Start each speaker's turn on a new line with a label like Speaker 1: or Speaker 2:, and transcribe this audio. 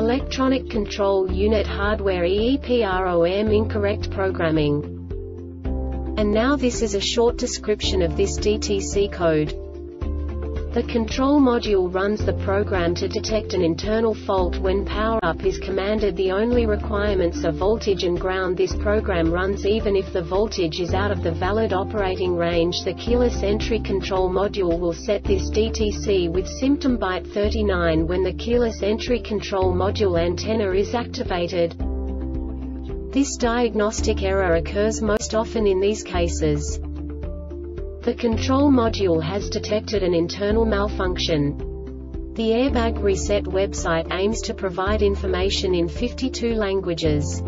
Speaker 1: Electronic Control Unit Hardware EEPROM Incorrect Programming. And now this is a short description of this DTC code. The control module runs the program to detect an internal fault when power-up is commanded The only requirements are voltage and ground This program runs even if the voltage is out of the valid operating range The keyless entry control module will set this DTC with symptom byte 39 when the keyless entry control module antenna is activated. This diagnostic error occurs most often in these cases. The control module has detected an internal malfunction. The Airbag Reset website aims to provide information in 52 languages.